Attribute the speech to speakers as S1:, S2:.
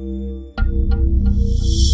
S1: you